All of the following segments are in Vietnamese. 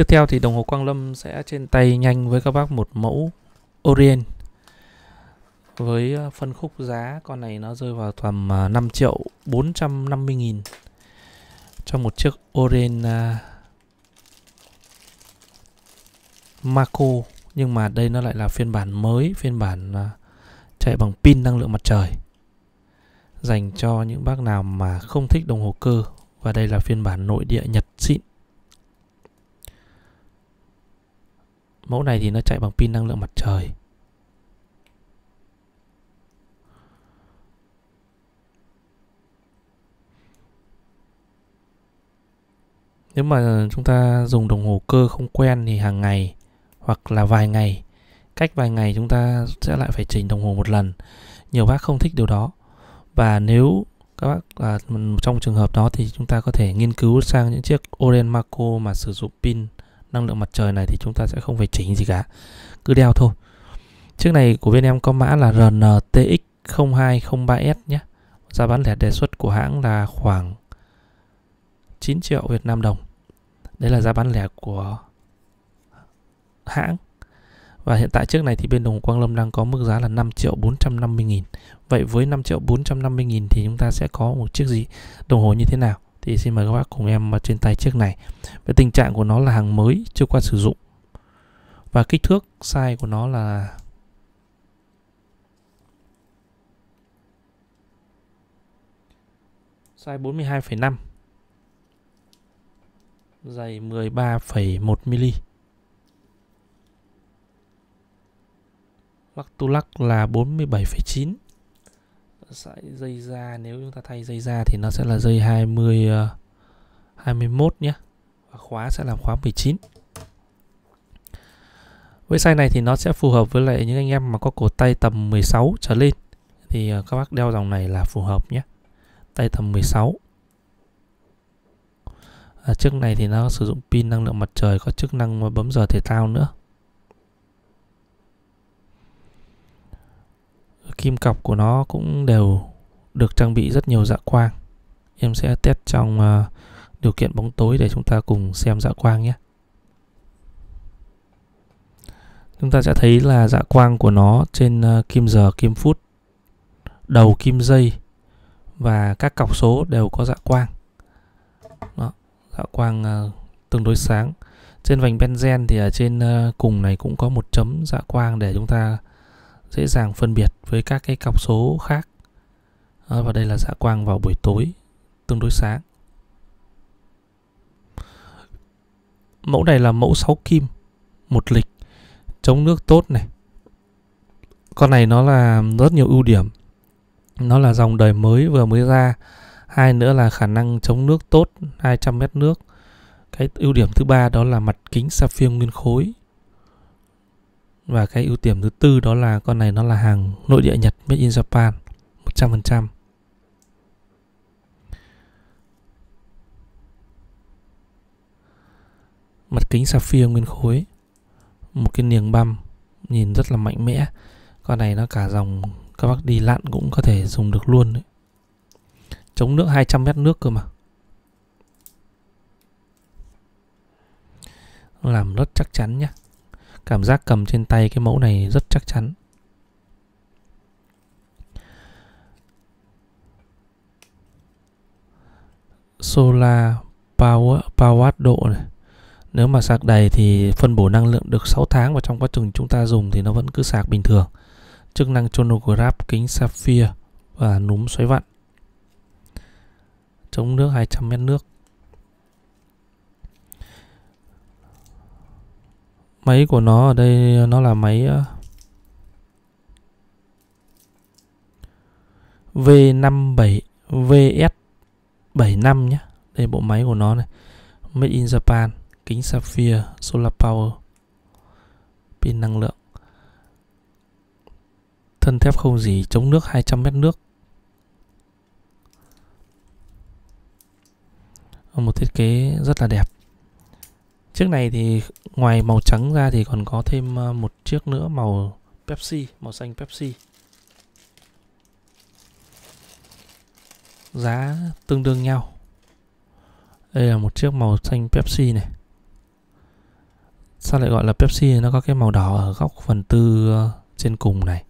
Tiếp theo thì đồng hồ Quang Lâm sẽ trên tay nhanh với các bác một mẫu Orient. Với ờ, phân khúc giá con này nó rơi vào tầm ờ, 5 triệu 450 nghìn. Cho một chiếc Orient uh, Marco. Nhưng mà đây nó lại là phiên bản mới phiên bản uh, chạy bằng pin năng lượng mặt trời. Dành cho những bác nào mà không thích đồng hồ cơ. Và đây là phiên bản nội địa Nhật mẫu này thì nó chạy bằng pin năng lượng mặt trời. Nếu mà chúng ta dùng đồng hồ cơ không quen thì hàng ngày hoặc là vài ngày cách vài ngày chúng ta sẽ lại phải chỉnh đồng hồ một lần. Nhiều bác không thích điều đó. Và nếu các bác à, trong trường hợp đó thì chúng ta có thể nghiên cứu sang những chiếc Oren Marco mà sử dụng pin năng lượng mặt trời này thì chúng ta sẽ không phải chỉnh gì cả. Cứ đeo thôi. Chiếc này của bên em có mã là RNTX 0203S nhé. Giá bán lẻ đề xuất của hãng là khoảng 9 triệu Việt Nam đồng. Đấy là giá bán lẻ của hãng. Và hiện tại trước này thì bên đồng Quang Lâm đang có mức giá là 5 triệu 450 nghìn. Vậy với 5 triệu 450 nghìn thì chúng ta sẽ có một chiếc gì? Đồng hồ như thế nào? Thì xin mời các bác cùng em à, trên tay chiếc này. Về tình trạng của nó là hàng mới chưa qua sử dụng. Và kích thước size của nó là Size 42,5 Dày 13,1 mm lắc tu lắc là 47,9 sợi dây da. Nếu chúng ta thay dây da thì nó sẽ là dây 20 uh, 21 nhé. Và khóa sẽ là khóa 19 với size này thì nó sẽ phù hợp với lại những anh em mà có cổ tay tầm 16 trở lên. Thì ờ, các bác đeo dòng này là phù hợp nhé. Tay tầm 16 à, ờ, chiếc này thì nó sử dụng pin năng lượng mặt trời có chức năng bấm giờ thể thao nữa. Kim cọc của nó cũng đều được trang bị rất nhiều dạ quang. Em sẽ test trong uh, điều kiện bóng tối để chúng ta cùng xem dạ quang nhé. Chúng ta sẽ thấy là dạ quang của nó trên uh, kim giờ kim phút đầu kim dây và các cọc số đều có dạ quang. Đó, dạ quang uh, tương đối sáng. Trên vành benzen thì ở trên uh, cùng này cũng có một chấm dạ quang để chúng ta dễ dàng phân biệt với các cái cọc số khác. À, và đây là dạ quang vào buổi tối tương đối sáng. Mẫu này là mẫu 6 kim một lịch chống nước tốt này. Con này nó là rất nhiều ưu điểm. Nó là dòng đời mới vừa mới ra hai nữa là khả năng chống nước tốt 200 mét nước. Cái ưu điểm thứ ba đó là mặt kính sapphire nguyên khối và cái ưu điểm thứ tư đó là con này nó là hàng nội địa Nhật, made in Japan 100%. Mặt kính sapphire nguyên khối. Một cái niềng băm, nhìn rất là mạnh mẽ. Con này nó cả dòng, các bác đi lặn cũng có thể dùng được luôn đấy. Chống nước 200 mét nước cơ mà. Làm rất chắc chắn nhé. Cảm giác cầm trên tay cái mẫu này rất chắc chắn. Solar Power, Power độ này. Nếu mà sạc đầy thì phân bổ năng lượng được 6 tháng và trong quá trình chúng ta dùng thì nó vẫn cứ sạc bình thường. Chức năng chronograph kính sapphire và núm xoáy vặn. Chống nước 200 mét nước. Máy của nó ở đây nó là máy V57 VS75 nhé. Đây bộ máy của nó này. Made in Japan, kính sapphire, solar power. Pin năng lượng. Thân thép không gì, chống nước 200 mét nước. Một thiết kế rất là đẹp. Chiếc này thì ngoài màu trắng ra thì còn có thêm ờ, một chiếc nữa màu Pepsi, màu xanh Pepsi. Giá tương đương nhau. Đây là một chiếc màu xanh Pepsi này. sao lại gọi là Pepsi nó có cái màu đỏ ở góc phần tư ờ, trên cùng này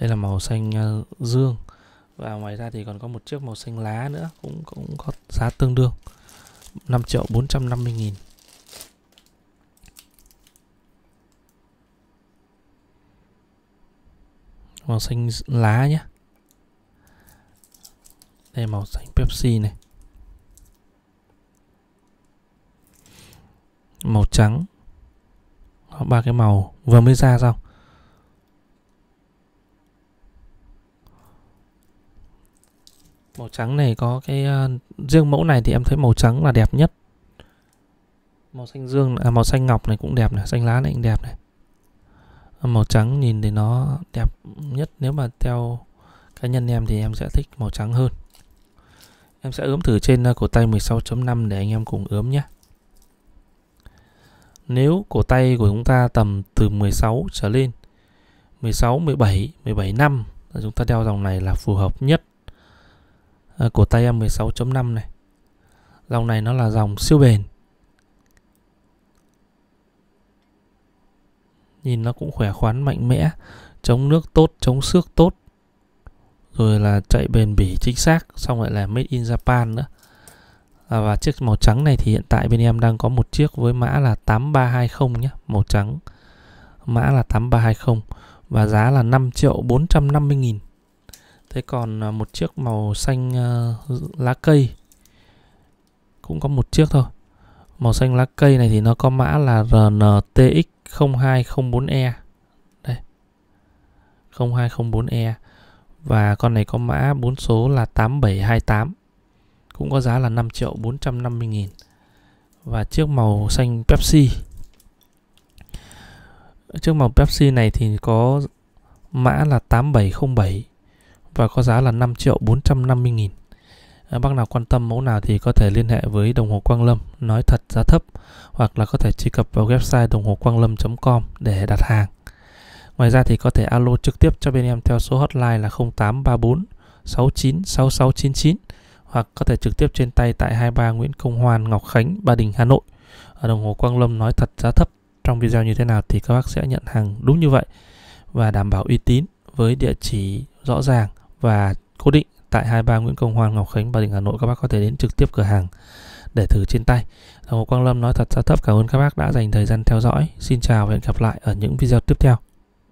đây là màu xanh ờ, dương và ngoài ra thì còn có một chiếc màu xanh lá nữa cũng cũng có giá tương đương 5 triệu 450 nghìn màu xanh lá nhé đây màu xanh Pepsi này. Màu trắng. Ba cái màu. Vừa mới ra xong màu trắng này có cái uh, riêng mẫu này thì em thấy màu trắng là đẹp nhất. Màu xanh dương à, màu xanh ngọc này cũng đẹp này xanh lá này cũng đẹp này màu trắng nhìn thì nó đẹp nhất nếu mà theo cá nhân em thì em sẽ thích màu trắng hơn. Em sẽ ướm thử trên ờ, cổ tay 16.5 để anh em cùng ướm nhé. Nếu cổ tay của chúng ta tầm từ 16 trở lên 16, 17, 17 năm chúng ta đeo dòng này là phù hợp nhất. À, cổ tay em 16.5 này. Dòng này nó là dòng siêu bền. Nhìn nó cũng khỏe khoắn mạnh mẽ chống nước tốt chống xước tốt. Rồi là chạy bền bỉ chính xác xong lại là made in Japan nữa. À, và chiếc màu trắng này thì hiện tại bên em đang có một chiếc với mã là 8320 nhé màu trắng. Mã là 8320 và giá là 5 triệu 450 nghìn. Thế còn à, một chiếc màu xanh uh, lá cây. Cũng có một chiếc thôi. Màu xanh lá cây này thì nó có mã là RNTX 0204E đây. 0204E và con này có mã 4 số là 8728 cũng có giá là 5 triệu 450 nghìn. Và chiếc màu xanh Pepsi. Chiếc màu Pepsi này thì có mã là 8707 và có giá là 5 triệu 450 nghìn. Ờ, bác nào quan tâm mẫu nào thì có thể liên hệ với đồng hồ Quang Lâm nói thật giá thấp hoặc là có thể truy cập vào website đồng hồ quang lâm.com để đặt hàng. Ngoài ra thì có thể alo trực tiếp cho bên em theo số hotline là 0834 69 6699 hoặc có thể trực tiếp trên tay tại 23 Nguyễn Công Hoan, Ngọc Khánh, Ba Đình, Hà Nội. Ở đồng hồ Quang Lâm nói thật giá thấp trong video như thế nào thì các bác sẽ nhận hàng đúng như vậy và đảm bảo uy tín với địa chỉ rõ ràng và cố định tại 23 Nguyễn Công Hoan, Ngọc Khánh, Bà Đình, Hà Nội. Các bác có thể đến trực tiếp cửa hàng để thử trên tay. Đồng hồ Quang Lâm nói thật giá thấp. Cảm ơn các bác đã dành thời gian theo dõi. Xin chào và hẹn gặp lại ở những video tiếp theo.